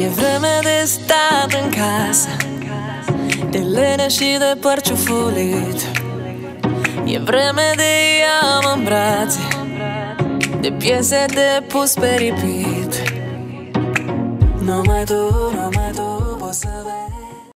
E vreme de stat în casă De lene și de păr ciufulit E vreme de iam în brațe De piese de pus pe repeat Numai tu, numai tu.